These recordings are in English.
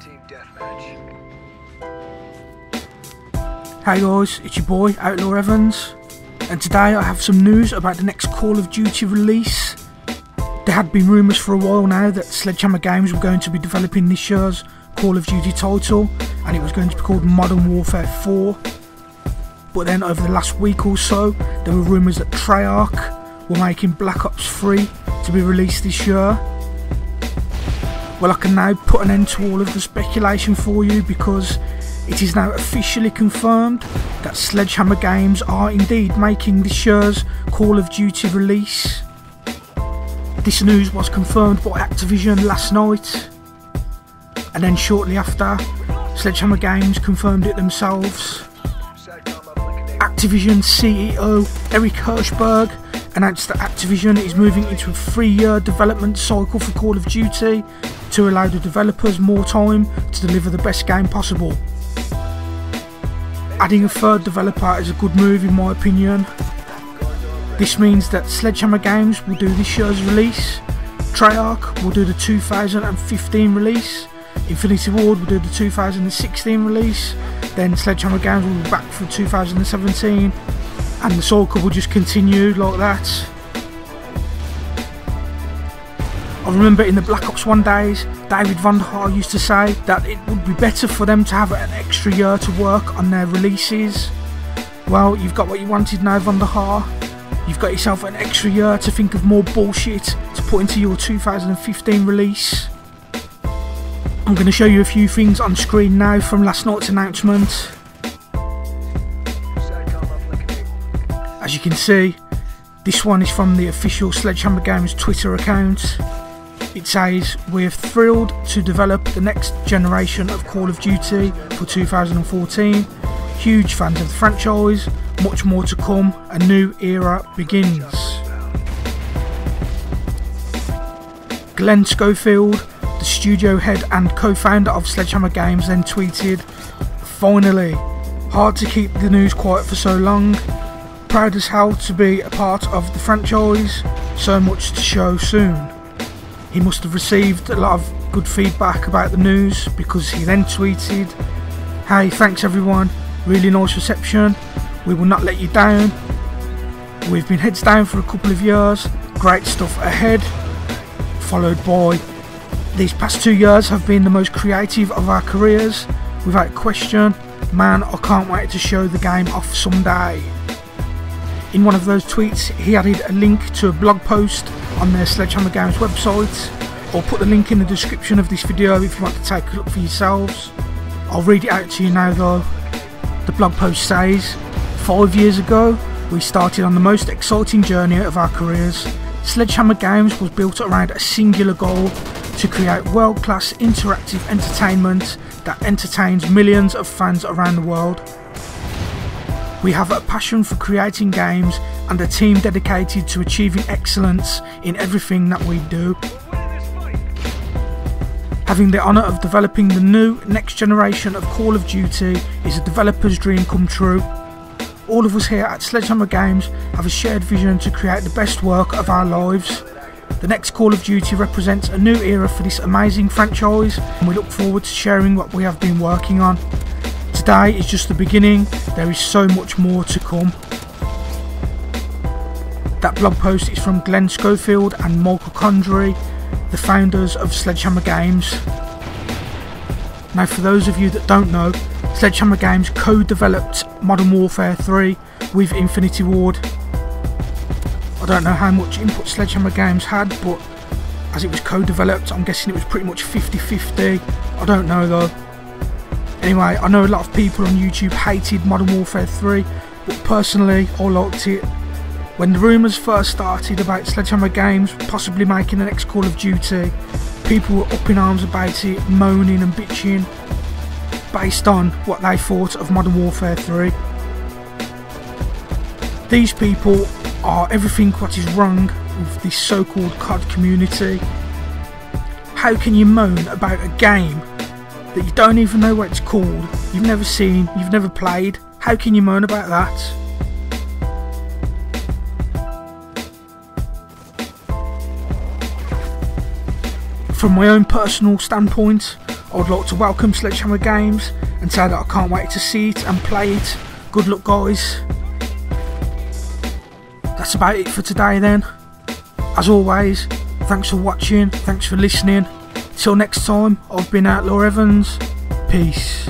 Team deathmatch. Hey guys, it's your boy Outlaw Evans, and today I have some news about the next Call of Duty release. There had been rumours for a while now that Sledgehammer Games were going to be developing this year's Call of Duty title, and it was going to be called Modern Warfare 4. But then over the last week or so, there were rumours that Treyarch were making Black Ops 3 to be released this year. Well, I can now put an end to all of the speculation for you because it is now officially confirmed that Sledgehammer Games are indeed making this year's Call of Duty release. This news was confirmed by Activision last night, and then shortly after, Sledgehammer Games confirmed it themselves. Activision CEO Eric Hirshberg announced that Activision is moving into a three year development cycle for Call of Duty to allow the developers more time to deliver the best game possible. Adding a third developer is a good move in my opinion. This means that Sledgehammer Games will do this year's release, Treyarch will do the 2015 release, Infinity Ward will do the 2016 release, then Sledgehammer Games will be back for 2017, and the cycle will just continue like that. I remember in the Black Ops 1 days, David Vonderhaar used to say that it would be better for them to have an extra year to work on their releases. Well, you've got what you wanted now, Vonderhaar. You've got yourself an extra year to think of more bullshit to put into your 2015 release. I'm going to show you a few things on screen now from last night's announcement. As you can see, this one is from the official Sledgehammer Games Twitter account. It says, We're thrilled to develop the next generation of Call of Duty for 2014. Huge fans of the franchise, much more to come, a new era begins. Glenn Schofield, the studio head and co founder of Sledgehammer Games, then tweeted, Finally, hard to keep the news quiet for so long. Proud as hell to be a part of the franchise, so much to show soon. He must have received a lot of good feedback about the news because he then tweeted, Hey, thanks everyone, really nice reception, we will not let you down. We've been heads down for a couple of years, great stuff ahead. Followed by, These past two years have been the most creative of our careers, without question. Man, I can't wait to show the game off someday. In one of those tweets, he added a link to a blog post on their Sledgehammer Games website. I'll put the link in the description of this video if you want to take a look for yourselves. I'll read it out to you now though. The blog post says, Five years ago, we started on the most exciting journey of our careers. Sledgehammer Games was built around a singular goal to create world class interactive entertainment that entertains millions of fans around the world. We have a passion for creating games and a team dedicated to achieving excellence in everything that we do. Having the honour of developing the new next generation of Call of Duty is a developer's dream come true. All of us here at Sledgehammer Games have a shared vision to create the best work of our lives. The next Call of Duty represents a new era for this amazing franchise and we look forward to sharing what we have been working on. Today is just the beginning, there is so much more to come. That blog post is from Glenn Schofield and Michael Condrey, the founders of Sledgehammer Games. Now, for those of you that don't know, Sledgehammer Games co developed Modern Warfare 3 with Infinity Ward. I don't know how much input Sledgehammer Games had, but as it was co developed, I'm guessing it was pretty much 50 50. I don't know though. Anyway, I know a lot of people on YouTube hated Modern Warfare 3, but personally, I liked it. When the rumours first started about Sledgehammer Games possibly making the next Call of Duty, people were up in arms about it, moaning and bitching, based on what they thought of Modern Warfare 3. These people are everything what is wrong with this so-called COD community. How can you moan about a game that you don't even know what it's called, you've never seen, you've never played? How can you moan about that? From my own personal standpoint, I would like to welcome Sledgehammer Games and say that I can't wait to see it and play it. Good luck, guys. That's about it for today, then. As always, thanks for watching, thanks for listening. Till next time, I've been Outlaw Evans. Peace.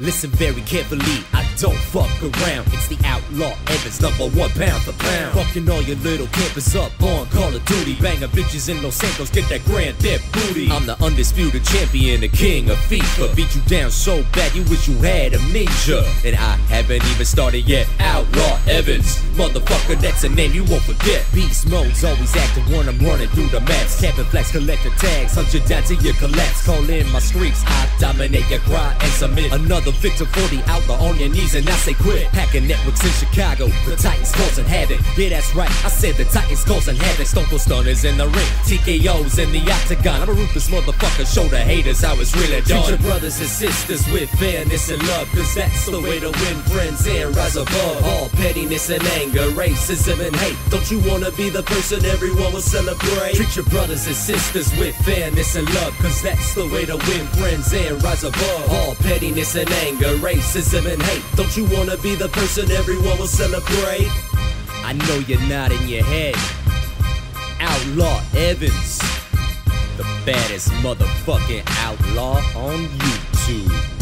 Listen very carefully, I don't fuck around. It's the outlaw Evans, number one pound for pound. Fucking all your little campers up on Call of Duty. Banging bitches in Los Santos, get that grand theft booty. I'm the undisputed champion, the king of FIFA. Beat you down so bad you wish you had amnesia. And I haven't even started yet. Outlaw Evans, motherfucker, that's a name you won't forget. Beast mode's always active when I'm running through the maps. Capping flex, collecting tags, hunt you down till you collapse. Call in my streaks, I dominate your cry and submit. Another victim for the outlaw on your knees and I say quit. Hacking networks in Chicago, the Titans causing havoc. Yeah, that's right, I said the Titans causing havoc. Stone Cold Stunners in the ring, TKOs in the octagon. I'm a ruthless motherfucker, show the haters how it's really done. Treat your brothers and sisters with fairness and love, cause that's the way to win friends and rise above. All pettiness and anger, racism and hate. Don't you wanna be the person everyone will celebrate? Treat your brothers and sisters with fairness and love, cause that's the way to win friends and rise above. All pettiness and anger, racism and hate. Don't you wanna be the person everyone will celebrate? I know you're nodding your head. Outlaw Evans, the baddest motherfucking outlaw on YouTube.